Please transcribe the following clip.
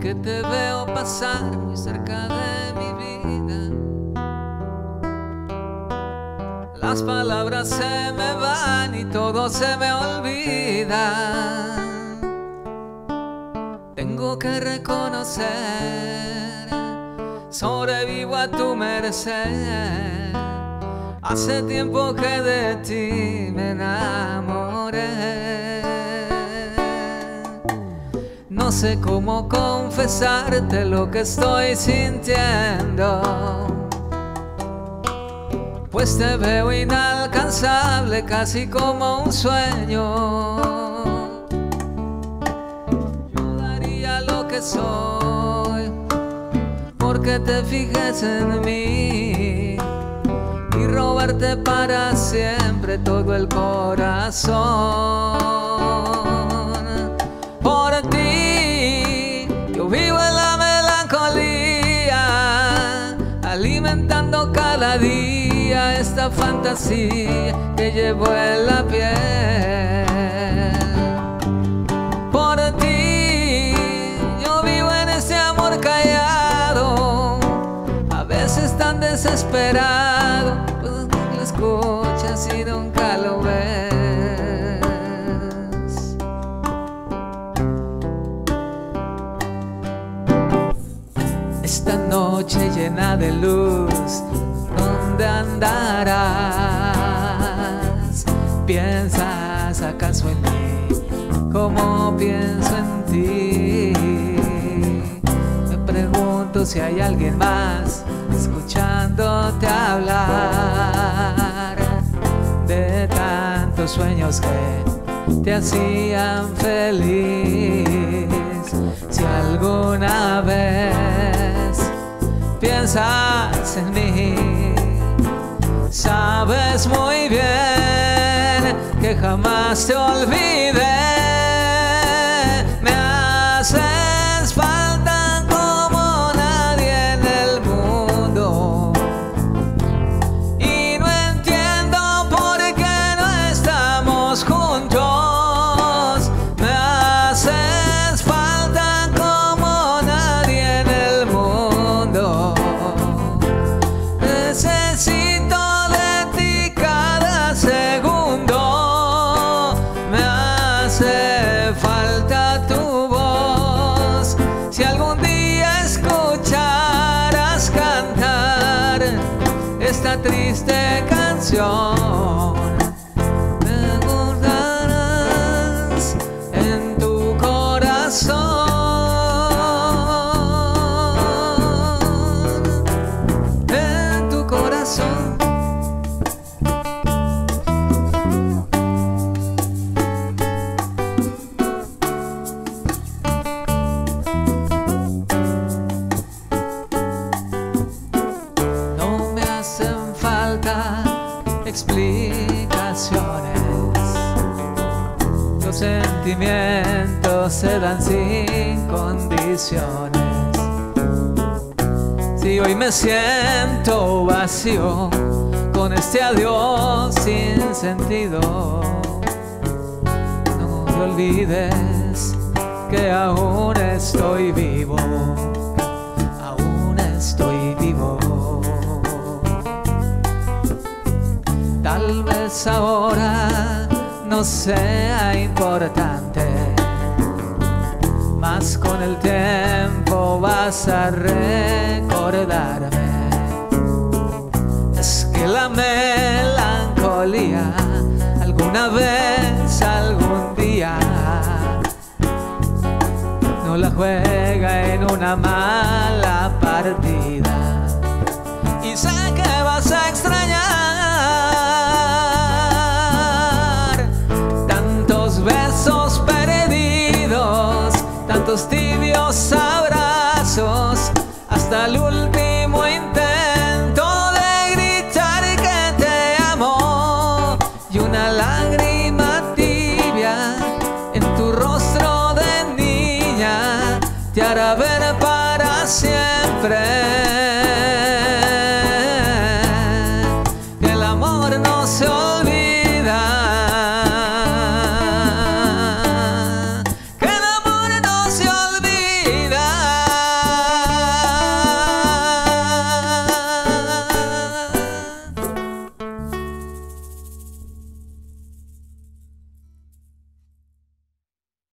porque te veo pasar muy cerca de mi vida. Las palabras se me van y todo se me olvida. Tengo que reconocer, sobrevivo a tu merced. Hace tiempo que de ti me enamoré. No sé cómo confesarte lo que estoy sintiendo. Pues te veo inalcanzable, casi como un sueño. Yo daría lo que soy, porque te fijes en mí y robarte para siempre todo el corazón. Día esta fantasía que llevo en la piel. Por ti yo vivo en ese amor callado, a veces tan desesperado, pues lo escuchas y nunca lo ves. Esta noche llena de luz, ¿dónde andarás? ¿Piensas acaso en mí? como pienso en ti? Me pregunto si hay alguien más escuchándote hablar de tantos sueños que te hacían feliz. Si alguna vez piensas en mí, sabes muy bien que jamás te olvidé. Los sentimientos se dan sin condiciones. Si hoy me siento vacío con este adiós sin sentido, no te olvides que aún estoy vivo, Tal vez ahora no sea importante mas con el tiempo vas a recordarme. Es que la melancolía alguna vez, algún día, no la juega en una mala partida. Y sé que vas a extrañar Stivio sam